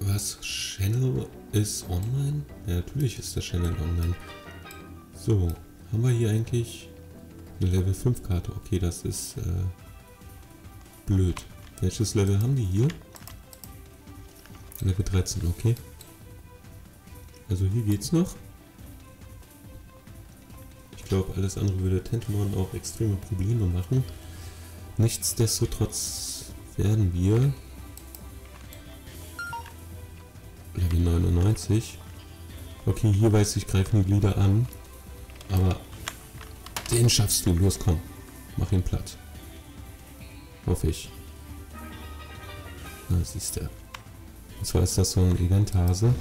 Was? Channel ist online? Ja, natürlich ist der Channel online. So, haben wir hier eigentlich eine Level 5 Karte? Okay, das ist äh, blöd. Welches Level haben die hier? Level 13, okay. Also hier geht's noch. Ich glaube, alles andere würde Tentamon auch extreme Probleme machen. Nichtsdestotrotz werden wir 99. Okay, hier weiß ich, greifen die Glieder an. Aber den schaffst du. Los, komm. Mach ihn platt. Hoffe ich. Na, siehst du. Und zwar ist das so ein Eventhase.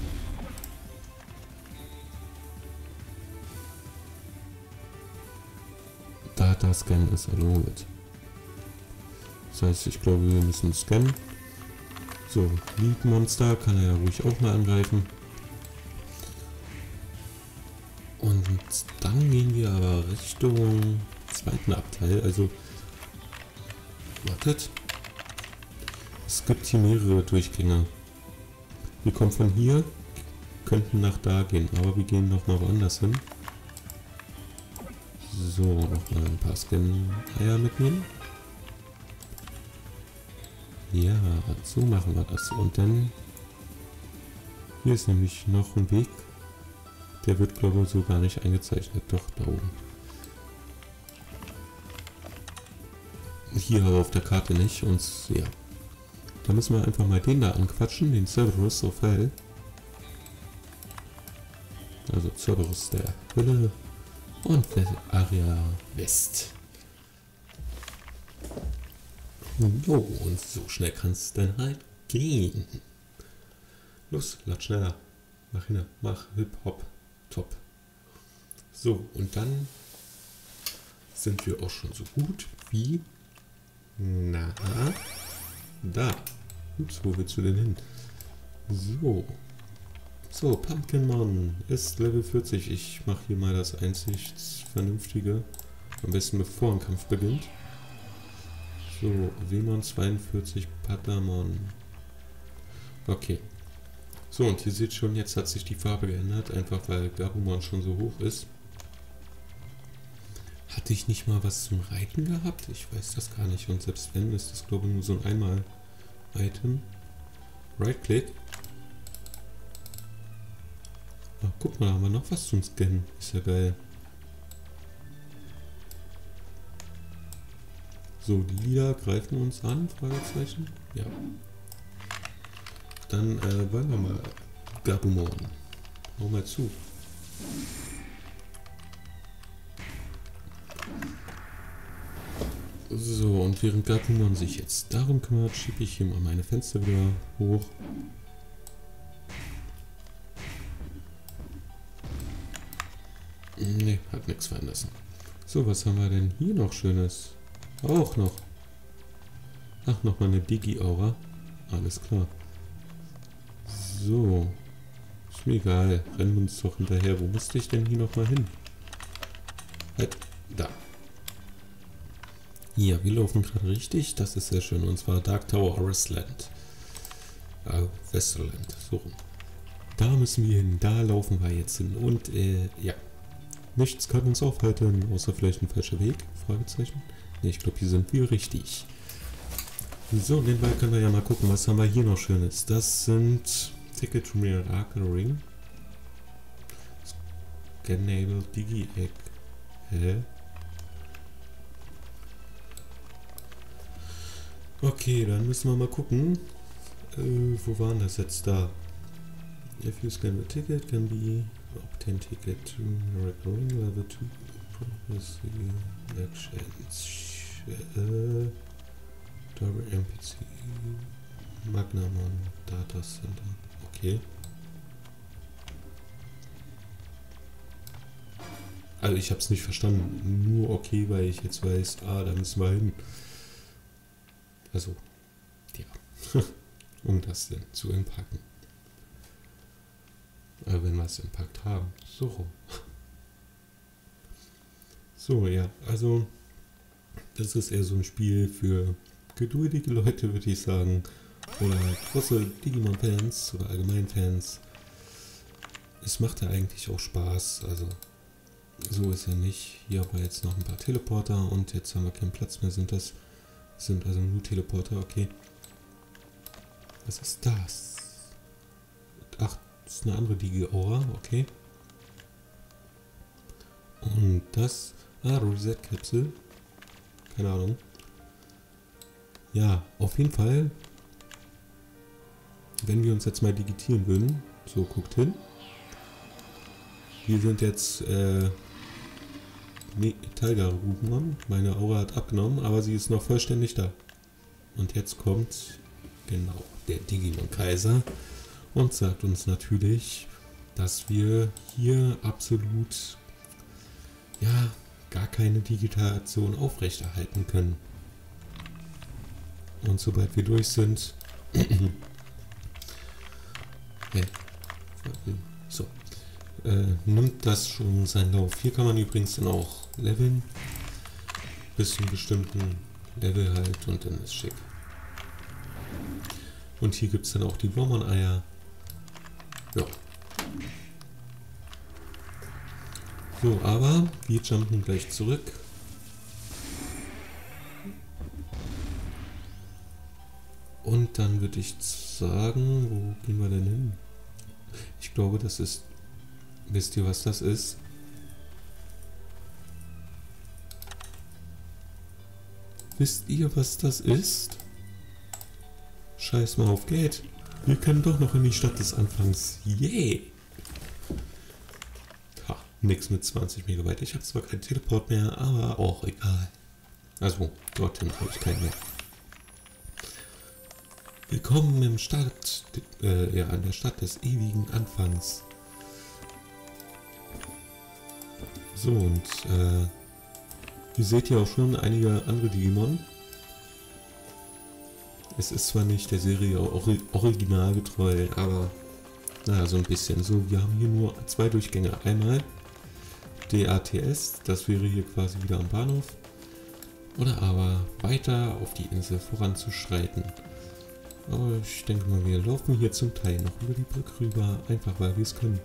Data Scan ist erlaubt. Das heißt, ich glaube, wir müssen scannen. So, Lead Monster kann er ja ruhig auch mal angreifen. Und dann gehen wir aber Richtung zweiten Abteil. Also, wartet. Es gibt hier mehrere Durchgänge. Wir kommen von hier, könnten nach da gehen, aber wir gehen noch mal woanders hin. So, noch mal ein paar Scan-Eier mitnehmen. Ja, so machen wir das. Und dann... Hier ist nämlich noch ein Weg. Der wird, glaube ich, so gar nicht eingezeichnet. Doch, da oben. Hier auf der Karte nicht. Und ja. Da müssen wir einfach mal den da anquatschen. Den Cerberus of Hell. Also Cerberus der Hölle. Und der Aria West. Jo, und so schnell kann es dann halt gehen. Los, lad schneller. Mach hin, mach Hip Hop. Top. So, und dann sind wir auch schon so gut wie na da. Ups, wo willst du denn hin? So. So, Pumpkinmon ist Level 40. Ich mache hier mal das einzig Vernünftige. Am besten bevor ein Kampf beginnt. So, Wemon 42, Patamon. Okay. So, und ihr seht schon, jetzt hat sich die Farbe geändert, einfach weil Gabumon schon so hoch ist. Hatte ich nicht mal was zum Reiten gehabt? Ich weiß das gar nicht. Und selbst wenn, ist das glaube ich nur so ein Einmal-Item. Right-Click. Ach, guck mal, haben wir noch was zum Scannen. Ist ja geil. So, die Lieder greifen uns an, Fragezeichen. Ja. Dann äh, wollen wir mal Gabumon. Hau mal zu. So, und während Gabumon sich jetzt darum kümmert, schiebe ich hier mal meine Fenster wieder hoch. Ne, hat nichts verändert. So, was haben wir denn hier noch Schönes? Auch noch. Ach, nochmal eine Digi-Aura. Alles klar. So. Ist mir egal. Rennen wir uns doch hinterher. Wo musste ich denn hier nochmal hin? Halt. Da. Ja, wir laufen gerade richtig. Das ist sehr schön. Und zwar Dark Tower Westland. Äh, Westerland. So rum. Da müssen wir hin. Da laufen wir jetzt hin. Und, äh, ja. Nichts kann uns aufhalten, außer vielleicht ein falscher Weg? Fragezeichen. Ne, ich glaube, hier sind wir richtig. So, nebenbei können wir ja mal gucken, was haben wir hier noch Schönes. Das sind Ticket to Miracle Ring. Scanable Digi-Egg. Hä? Okay, dann müssen wir mal gucken. Äh, wo waren das jetzt da? If you scan the ticket, can be obtain ticket to Miracle Ring Level 2. Prophecy Elections. Äh, Double NPC Magnamon Data Center. Okay. Also ich habe es nicht verstanden. Nur okay, weil ich jetzt weiß, ah, da müssen wir hin. Also, ja. um das denn zu entpacken. Aber wenn wir es entpackt haben. So rum. So, ja, also das ist eher so ein Spiel für geduldige Leute, würde ich sagen. Oder große Digimon-Fans oder allgemein Fans, es macht ja eigentlich auch Spaß. Also so ist ja nicht. Hier haben wir jetzt noch ein paar Teleporter und jetzt haben wir keinen Platz mehr. Sind das sind also nur Teleporter, okay. Was ist das? Ach, das ist eine andere Digi-Aura, okay. Und das... Ah, Reset-Kapsel. Keine Ahnung. Ja, auf jeden Fall, wenn wir uns jetzt mal digitieren würden, so guckt hin. Wir sind jetzt äh, nee, Tiger Rubmann. Meine Aura hat abgenommen, aber sie ist noch vollständig da. Und jetzt kommt genau der Digimon Kaiser und sagt uns natürlich, dass wir hier absolut ja gar keine Digitation aufrechterhalten können. Und sobald wir durch sind, so, äh, nimmt das schon seinen Lauf. Hier kann man übrigens dann auch leveln, bis zu einem bestimmten Level halt und dann ist schick. Und hier gibt es dann auch die Wormon-Eier. Ja. So, aber wir jumpen gleich zurück. Und dann würde ich sagen, wo gehen wir denn hin? Ich glaube, das ist... Wisst ihr, was das ist? Wisst ihr, was das ist? Scheiß mal auf Geld. Wir können doch noch in die Stadt des Anfangs. Yay! Ha, nix mit 20 Megabyte. Ich habe zwar keinen Teleport mehr, aber auch egal. Also, dorthin habe ich keinen mehr. Willkommen im Stadt, äh, ja, an der Stadt des ewigen Anfangs. So, und äh, ihr seht hier auch schon einige andere Digimon. Es ist zwar nicht der Serie ori originalgetreu, aber naja, so ein bisschen. So, wir haben hier nur zwei Durchgänge. Einmal DATS, das wäre hier quasi wieder am Bahnhof. Oder aber weiter auf die Insel voranzuschreiten. Aber ich denke mal, wir laufen hier zum Teil noch über die Brücke rüber, einfach weil wir es können.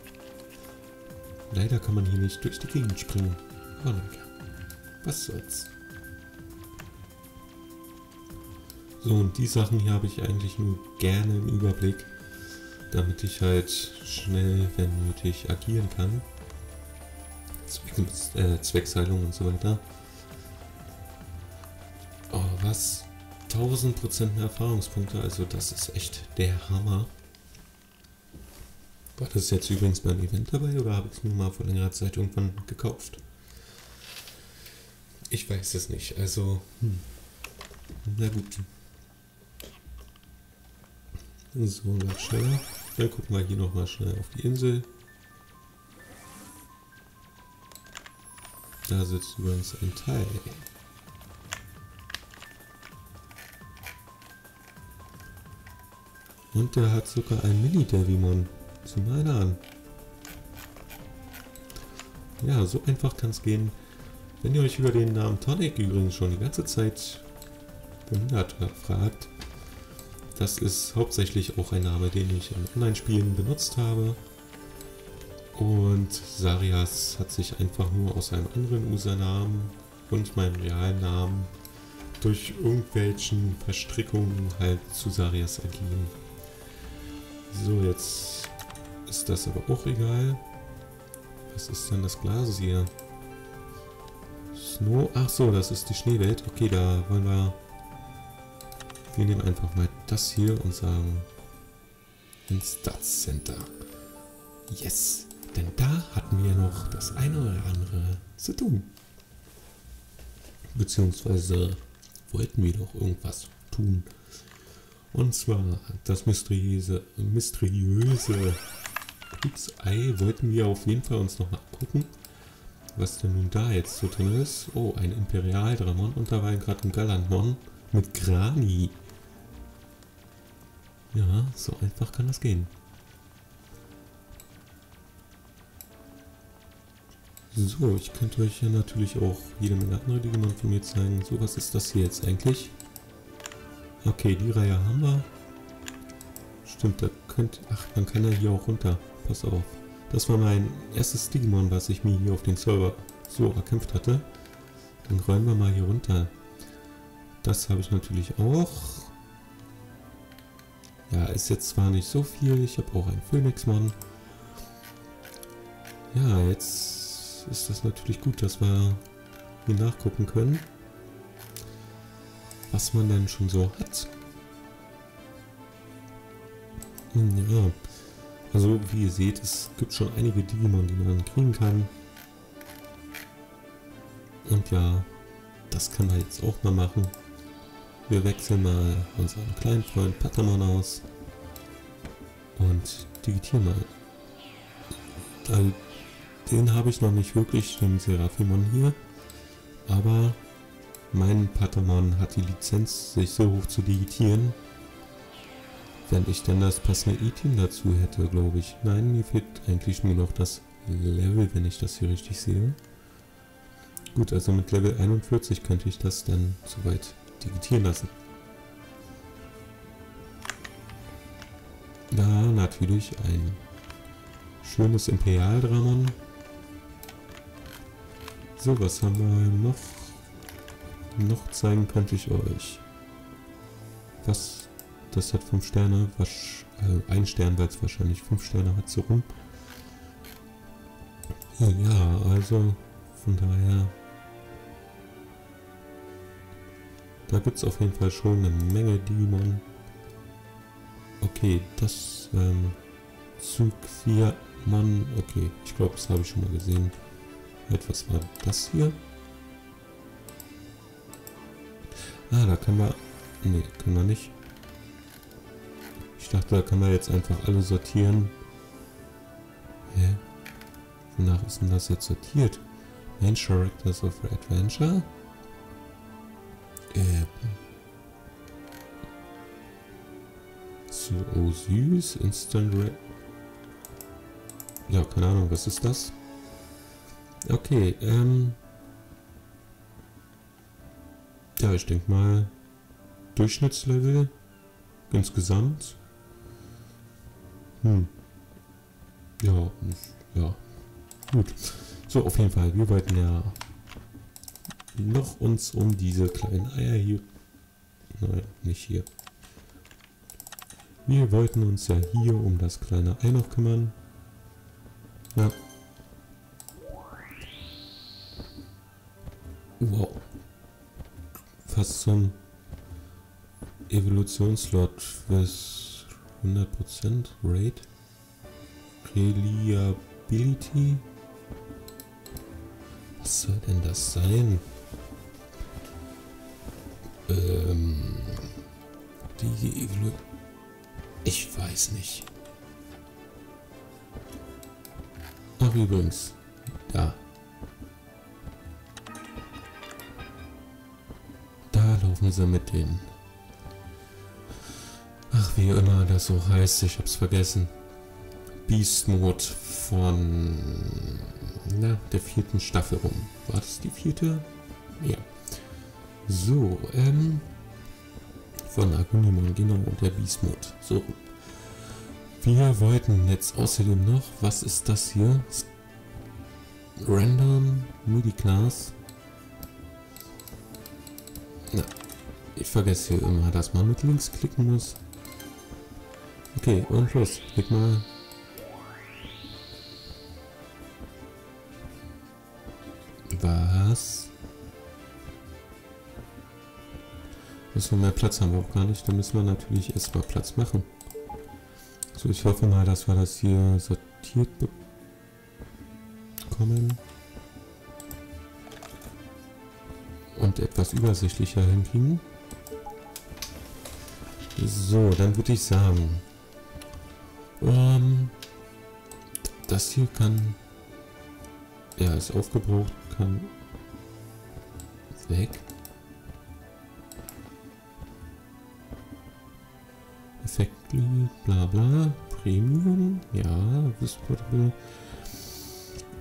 Leider kann man hier nicht durch die Gegend springen. Aber danke. Was soll's. So, und die Sachen hier habe ich eigentlich nur gerne im Überblick, damit ich halt schnell, wenn nötig, agieren kann. Zweck, äh, Zwecksheilung und so weiter. Oh, was? 1000% mehr Erfahrungspunkte, also das ist echt der Hammer. War das jetzt übrigens beim Event dabei oder habe ich es nur mal vor längerer Zeit irgendwann gekauft? Ich weiß es nicht, also... Hm. Na gut. So, noch schneller. Dann gucken wir hier nochmal schnell auf die Insel. Da sitzt übrigens ein Teil. Und der hat sogar ein Mini-Devimon. Sieh mal an. Ja, so einfach kann es gehen. Wenn ihr euch über den Namen Tonic übrigens schon die ganze Zeit wundert oder fragt, das ist hauptsächlich auch ein Name, den ich in Online-Spielen benutzt habe. Und Sarias hat sich einfach nur aus einem anderen Usernamen und meinem realen Namen durch irgendwelchen Verstrickungen halt zu Sarias ergeben. So, jetzt ist das aber auch egal. Was ist denn das Glas hier? Snow? Ach so, das ist die Schneewelt. Okay, da wollen wir wir nehmen einfach mal das hier und sagen ins Center. Yes, denn da hatten wir noch das eine oder andere zu tun. Beziehungsweise wollten wir doch irgendwas tun. Und zwar das mysteriöse, mysteriöse Ei wollten wir auf jeden Fall uns noch mal gucken, was denn nun da jetzt so drin ist. Oh, ein Imperialdramon und da war gerade ein Galanmon mit Grani. Ja, so einfach kann das gehen. So, ich könnte euch ja natürlich auch jede Menge andere Digimon von mir zeigen. So, was ist das hier jetzt eigentlich? Okay, die Reihe haben wir. stimmt, da könnt... Ach, man kann ja hier auch runter. Pass auf. Das war mein erstes Digimon, was ich mir hier auf den Server so erkämpft hatte. Dann räumen wir mal hier runter. Das habe ich natürlich auch. Ja, ist jetzt zwar nicht so viel. Ich habe auch einen Phoenixmon. Ja, jetzt ist das natürlich gut, dass wir hier nachgucken können, was man denn schon so hat. Hm, ja, also wie ihr seht, es gibt schon einige Digimon, die man kriegen kann. Und ja, das kann er jetzt auch mal machen. Wir wechseln mal unseren kleinen Freund Patamon aus und digitieren mal. Den habe ich noch nicht wirklich, den Seraphimon hier. Aber mein Patamon hat die Lizenz, sich so hoch zu digitieren. Wenn ich denn das passende E-Team dazu hätte, glaube ich. Nein, mir fehlt eigentlich nur noch das Level, wenn ich das hier richtig sehe. Gut, also mit Level 41 könnte ich das dann soweit digitieren lassen. Da natürlich ein schönes Imperialdramon. So, was haben wir noch? Noch zeigen könnte ich euch. Was? Das hat 5 Sterne. Was, äh, ein Stern, weil es wahrscheinlich 5 Sterne hat, so rum. Ja, also von daher Da gibt es auf jeden Fall schon eine Menge Digimon. Okay, das ähm, Zugvier-Mann. Okay, ich glaube, das habe ich schon mal gesehen. Etwas war das hier? Ah, da können wir... Ne, können wir nicht. Ich dachte, da können wir jetzt einfach alle sortieren. Hä? Wonach ist denn das jetzt sortiert? Main Characters of Adventure? Äh, so oh, süß. Instant Red. Ja, keine Ahnung, was ist das? Okay, ähm. Ja, ich denke mal Durchschnittslevel insgesamt. Hm. Ja, ja. Gut. So, auf jeden Fall. Wir wollten ja noch uns um diese kleinen Eier hier... Nein, nicht hier. Wir wollten uns ja hier um das kleine Ei noch kümmern. Ja. Wow. Fast zum Evolutionslot bis 100% Rate. Reliability. Was soll denn das sein? Ähm, die Evolu Ich weiß nicht. Ach übrigens, da. Laufen sie mit den... Ach, wie immer das so heißt, ich hab's vergessen. Beast Mode von na, der vierten Staffel rum. War das die vierte? Ja. So, ähm, von Agonimon, genau, und der Beastmode. So. Wir wollten jetzt außerdem noch, was ist das hier? Random MIDI Class. Ich vergesse hier immer, dass man mit links klicken muss. Okay, und los. Klick mal. Was? So mehr Platz haben wir auch gar nicht. Da müssen wir natürlich erstmal Platz machen. So, ich hoffe mal, dass wir das hier sortiert bekommen. Und etwas übersichtlicher hinkriegen. So, dann würde ich sagen, ähm, das hier kann, ja, ist aufgebraucht, kann weg. Effektly, bla bla, Premium, ja, Whisperable.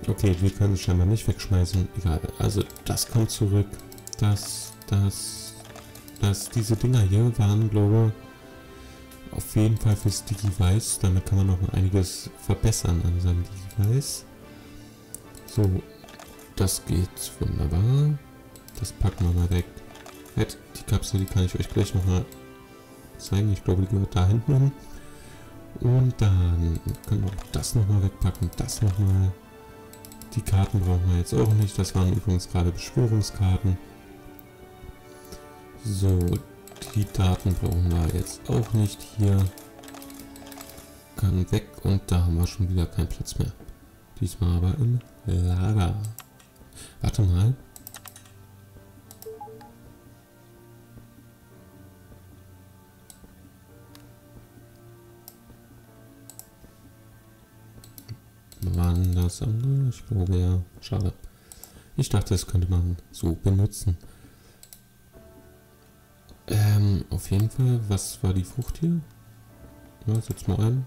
Okay, wir können es scheinbar nicht wegschmeißen. Egal, also das kommt zurück. Das, das, das, diese Dinger hier waren, glaube auf jeden Fall fürs Digi-Weiß. Damit kann man noch einiges verbessern an seinem Digi-Weiß. So, das geht wunderbar. Das packen wir mal weg. Die Kapsel, die kann ich euch gleich noch mal zeigen. Ich glaube, die gehört da hinten hin. Und dann können wir auch das nochmal wegpacken. Das nochmal. Die Karten brauchen wir jetzt auch nicht. Das waren übrigens gerade Beschwörungskarten. So, die Daten brauchen wir jetzt auch nicht hier. Kann weg und da haben wir schon wieder keinen Platz mehr. Diesmal aber im Lager. Warte mal. Wann das andere? Ich glaube ja. Schade. Ich dachte, das könnte man so benutzen. Ähm, auf jeden Fall, was war die Frucht hier? Ja, setz mal ein.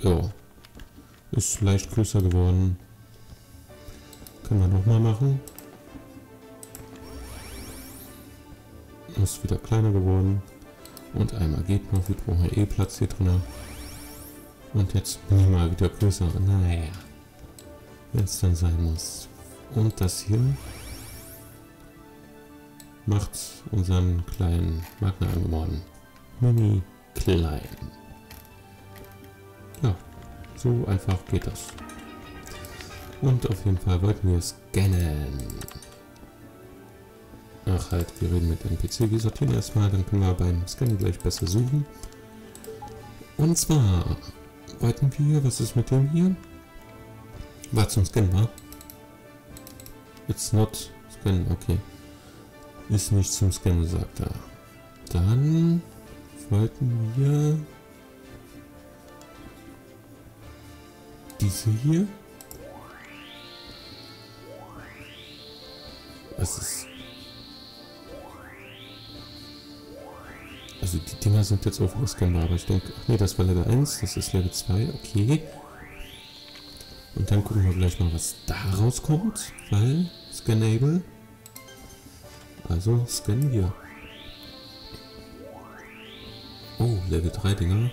Ja. Ist leicht größer geworden. Können wir nochmal machen. Ist wieder kleiner geworden. Und einmal geht noch. Wir brauchen eh Platz hier drin. Und jetzt mal wieder größer. Naja. Wenn es dann sein muss. Und das hier macht unseren kleinen Magna geworden. Mini klein. Ja, so einfach geht das. Und auf jeden Fall wollten wir scannen. Ach halt, wir reden mit NPC. Wir sortieren erstmal, dann können wir beim Scannen gleich besser suchen. Und zwar wollten wir, was ist mit dem hier? War zum Scannen, war? It's not scannen, okay. Ist nicht zum Scannen, sagt er. Dann wollten wir diese hier. Was ist... Also die Dinger sind jetzt auch scannbar, aber ich denke... Ach nee, das war Level 1, das ist Level 2, okay. Dann gucken wir gleich mal, was da rauskommt, weil Scannable. Also scannen wir. Oh, Level 3 Dinger.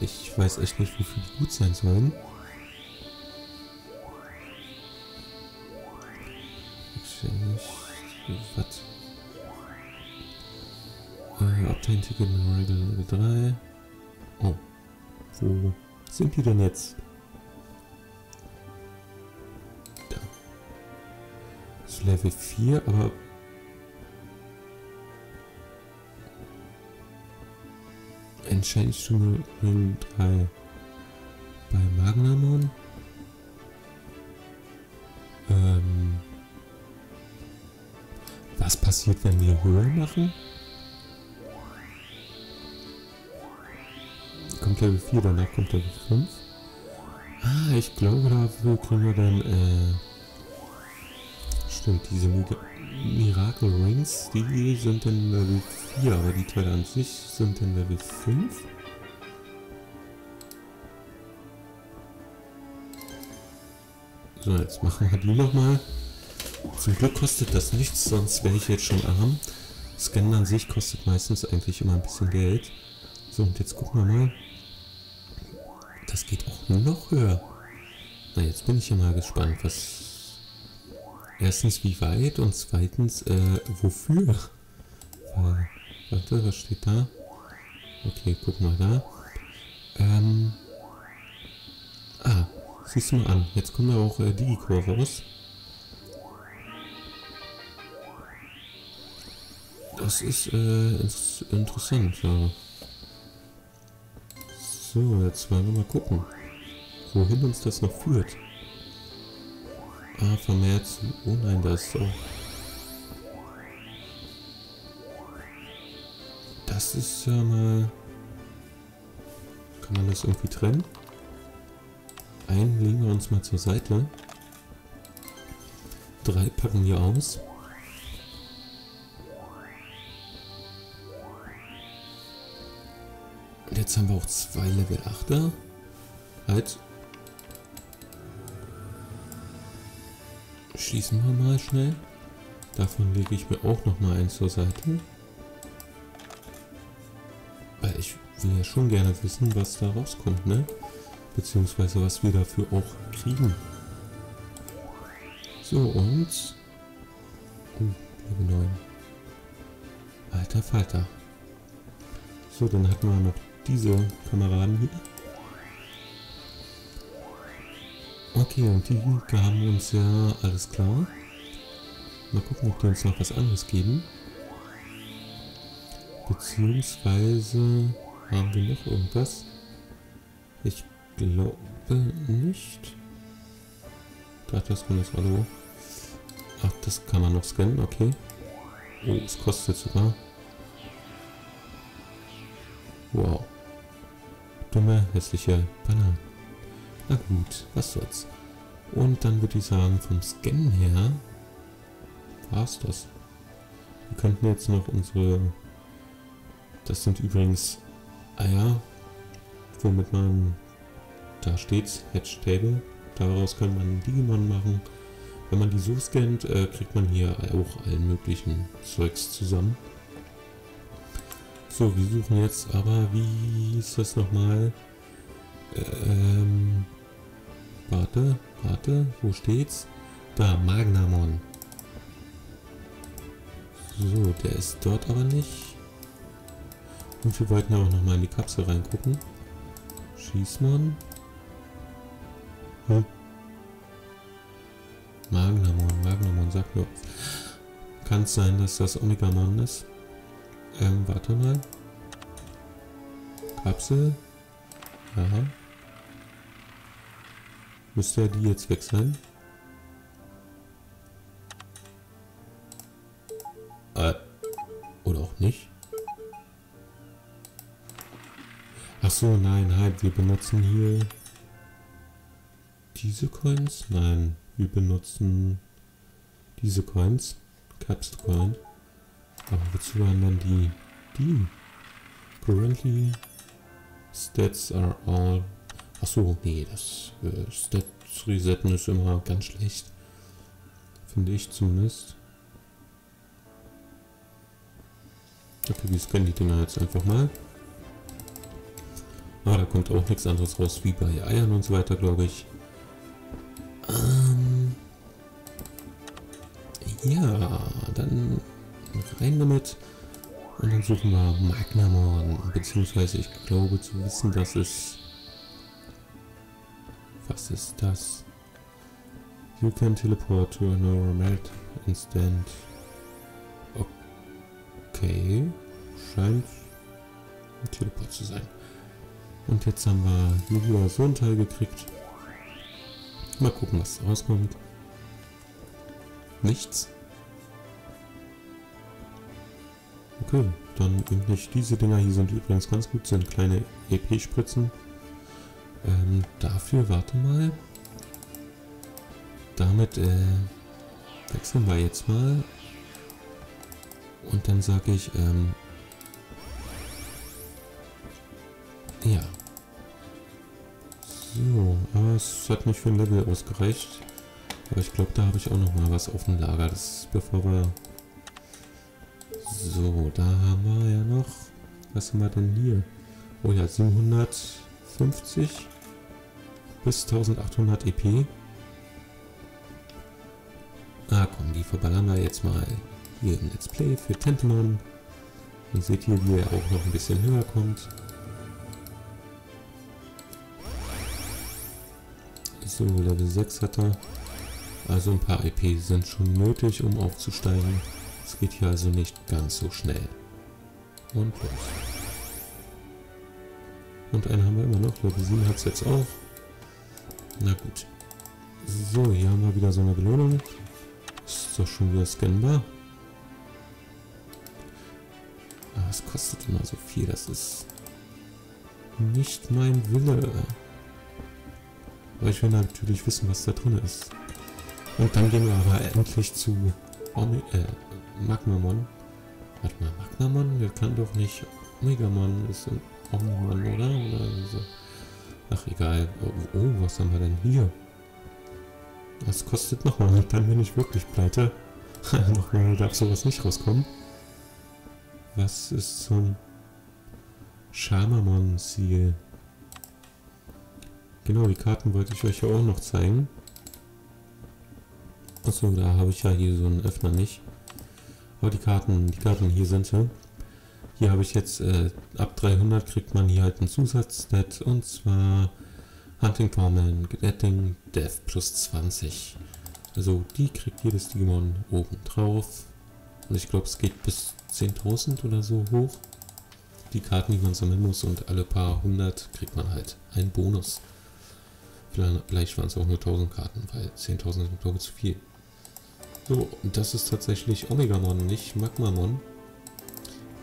Ich weiß echt nicht, wofür die gut sein sollen. Was? Äh, Authentic Level 3. Oh. Wo sind die denn jetzt? Level 4, aber... Entscheidest du Ring 3 bei Magnamon? Ähm, was passiert, wenn wir höher machen? Kommt Level 4, danach kommt Level 5. Ah, ich glaube, dafür kriegen wir dann äh, Stimmt, diese Miracle Rings, die sind in Level 4, aber die Teile an sich sind in Level 5. So, jetzt machen wir die nochmal. Zum Glück kostet das nichts, sonst wäre ich jetzt schon arm. Scannen an sich kostet meistens eigentlich immer ein bisschen Geld. So, und jetzt gucken wir mal. Das geht auch noch höher. Na, jetzt bin ich ja mal gespannt, was Erstens, wie weit und zweitens, äh, wofür? Äh, warte, was steht da? Okay, guck mal da. Ähm. Ah, siehst du mal an. Jetzt kommen wir auch äh, Digicore raus. Das ist äh, ist interessant, ja. So, jetzt wollen wir mal gucken, wohin uns das noch führt. Ah, vermehrt zu... Oh nein, das ist so... Das ist ja mal... Kann man das irgendwie trennen? Einen legen wir uns mal zur Seite. Drei packen wir aus. Und jetzt haben wir auch zwei Level 8er. Halt, schließen wir mal schnell. Davon lege ich mir auch noch mal eins zur Seite. Weil ich will ja schon gerne wissen, was da rauskommt, ne? Beziehungsweise was wir dafür auch kriegen. So, und... Oh, Level 9. Alter Falter. So, dann hatten wir noch diese Kameraden hier. Okay, und die gaben uns ja alles klar. Mal gucken, ob die uns noch was anderes geben. Beziehungsweise haben wir noch irgendwas? Ich glaube nicht. Da das ist Hallo. Ach, das kann man noch scannen, okay. Oh, es kostet sogar. Wow. Dumme, hässliche Banner. Na gut, was soll's. Und dann würde ich sagen, vom Scannen her war's das. Wir könnten jetzt noch unsere... Das sind übrigens Eier, womit man... Da steht's, Hedge Table. Daraus kann man Digimon machen. Wenn man die so scannt, äh, kriegt man hier auch allen möglichen Zeugs zusammen. So, wir suchen jetzt aber, wie ist das nochmal? Ähm, warte, warte, wo steht's? Da, Magnamon. So, der ist dort aber nicht. Und wir wollten auch nochmal in die Kapsel reingucken. Schießmann. Hm. Magnamon, Magnamon, sag mir. Kann es sein, dass das Omegamon ist? Ähm, warte mal. Kapsel. Ja. Müsste ja die jetzt weg sein. Äh, oder auch nicht. Ach so, nein, halt, wir benutzen hier diese Coins. Nein, wir benutzen diese Coins. Capsule Coin. Aber wozu waren dann die? Die. Currently Stats are all... Achso, nee, das äh, Stats resetten ist immer ganz schlecht. Finde ich zumindest. Okay, wir scannen die Dinger jetzt einfach mal. Ah, da kommt auch nichts anderes raus wie bei Eiern und so weiter, glaube ich. Ähm ja, dann rein damit. Und dann suchen wir Magnamon. Beziehungsweise ich glaube zu wissen, dass es... Was ist das? You can teleport to a normal instant. Okay. Scheint ein Teleport zu sein. Und jetzt haben wir wieder so ein Teil gekriegt. Mal gucken, was rauskommt. Nichts. Okay, dann nicht. Diese Dinger hier sind übrigens ganz gut, sind kleine EP-Spritzen. Ähm, dafür, warte mal. Damit äh, wechseln wir jetzt mal. Und dann sage ich, ähm, ja. So, aber es hat nicht für ein Level ausgereicht. Aber ich glaube, da habe ich auch noch mal was auf dem Lager. Das ist bevor wir so, da haben wir ja noch. Was haben wir denn hier? Oh ja, 750 bis 1800 EP. Ah komm, die verballern wir jetzt mal hier im Let's Play für Tentemon. Und seht hier, wie er auch noch ein bisschen höher kommt. So, Level 6 hat er. Also ein paar EP sind schon nötig, um aufzusteigen. Es geht hier also nicht ganz so schnell. Und los. Und einen haben wir immer noch. Level 7 hat es jetzt auch. Na gut. So, hier haben wir wieder so eine Belohnung. Ist doch schon wieder scannbar. Aber es kostet immer so viel. Das ist nicht mein Wille. Aber ich will natürlich wissen, was da drin ist. Und dann gehen wir aber endlich zu Omi äh, Magmamon. Warte mal, Magmamon? Der kann doch nicht Megamon ist ein Omnimon, oder? Oder so. Ach, egal. Oh, oh, was haben wir denn hier? Das kostet nochmal, dann bin ich wirklich pleite. nochmal darf sowas nicht rauskommen. Was ist zum Schamamon-Ziel? Genau, die Karten wollte ich euch ja auch noch zeigen. Achso, da habe ich ja hier so einen Öffner nicht. Aber die Karten, die Karten hier sind sie. Hier habe ich jetzt, äh, ab 300 kriegt man hier halt einen Zusatz-Stat und zwar Hunting Foreman, Getting Death plus 20. Also die kriegt jedes Digimon oben drauf. Und ich glaube, es geht bis 10.000 oder so hoch. Die Karten, die man sammeln muss und alle paar hundert kriegt man halt einen Bonus. Vielleicht waren es auch nur 1000 Karten, weil 10.000 sind glaube ich zu viel. So, und das ist tatsächlich Omegamon, nicht Magmamon.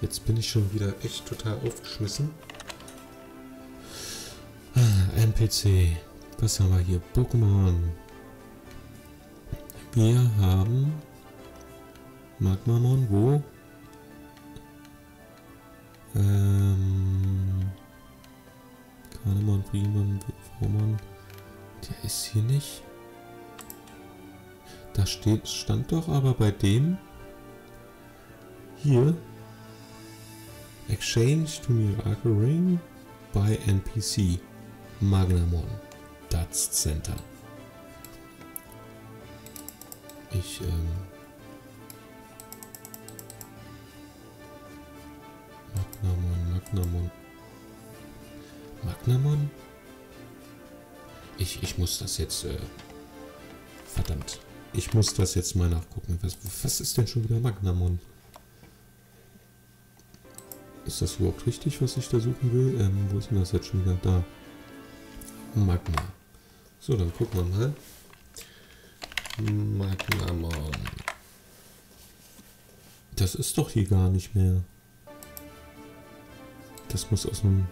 Jetzt bin ich schon wieder echt total aufgeschmissen. Ah, NPC. Was haben wir hier? Pokémon. Wir haben Magmamon, wo? Ähm, Kahnemann, Friemann, Vormann. Der ist hier nicht. Da steht, stand doch aber bei dem hier Exchange to Miracle Ring by NPC Magnamon Dats Center. Ich ähm, Magnamon, Magnamon. Magnamon? Ich, ich muss das jetzt, äh, verdammt. Ich muss das jetzt mal nachgucken. Was, was ist denn schon wieder Magnamon? Ist das überhaupt richtig, was ich da suchen will? Ähm, wo ist denn das jetzt schon wieder? Da. Magma. So, dann gucken wir mal. Magnamon. Das ist doch hier gar nicht mehr. Das muss aus einem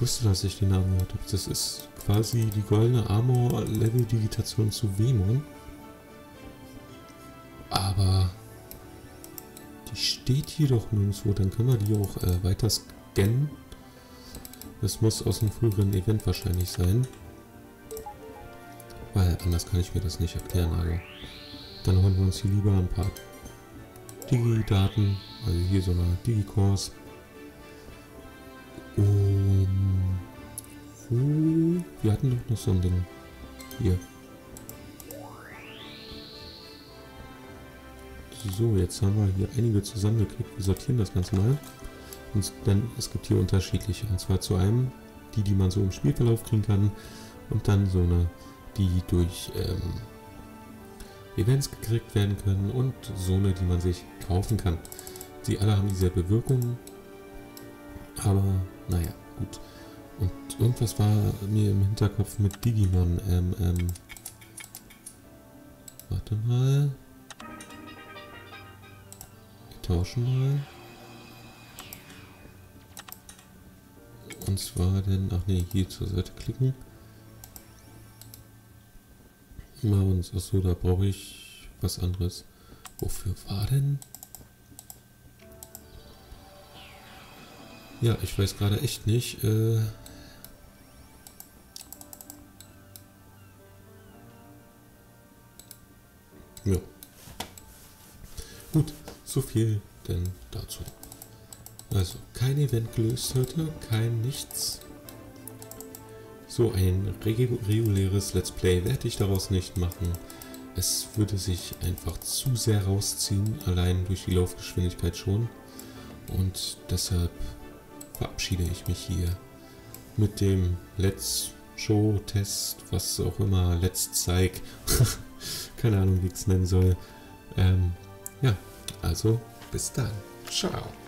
wusste, dass ich den Namen gehört habe. Das ist quasi die goldene Armor-Level-Digitation zu Wemon. Aber die steht hier doch nirgendwo. Dann können wir die auch äh, weiter scannen. Das muss aus einem früheren Event wahrscheinlich sein. Weil anders kann ich mir das nicht erklären. Also dann holen wir uns hier lieber ein paar Digi-Daten. Also hier so eine Digi-Cores. Wo? Wir hatten doch noch so ein Ding. Hier. So, jetzt haben wir hier einige zusammengekriegt. Wir sortieren das Ganze mal. Und dann, es gibt hier unterschiedliche. Und zwar zu einem, die, die man so im Spielverlauf kriegen kann. Und dann so eine, die durch ähm, Events gekriegt werden können. Und so eine, die man sich kaufen kann. Sie alle haben dieselbe Wirkung. Aber naja, gut. Und irgendwas war mir im Hinterkopf mit Digimon. Ähm, ähm. Warte mal. Wir tauschen mal. Und zwar denn, ach nee, hier zur Seite klicken. Mal uns, achso, da brauche ich was anderes. Wofür war denn? Ja, ich weiß gerade echt nicht. Äh ja. Gut, so viel denn dazu. Also, kein Event gelöst heute, kein nichts. So ein reguläres Let's Play werde ich daraus nicht machen. Es würde sich einfach zu sehr rausziehen, allein durch die Laufgeschwindigkeit schon. Und deshalb verabschiede ich mich hier mit dem Let's Show Test, was auch immer, Let's Zeig, keine Ahnung, wie ich es nennen soll. Ähm, ja, also bis dann. Ciao.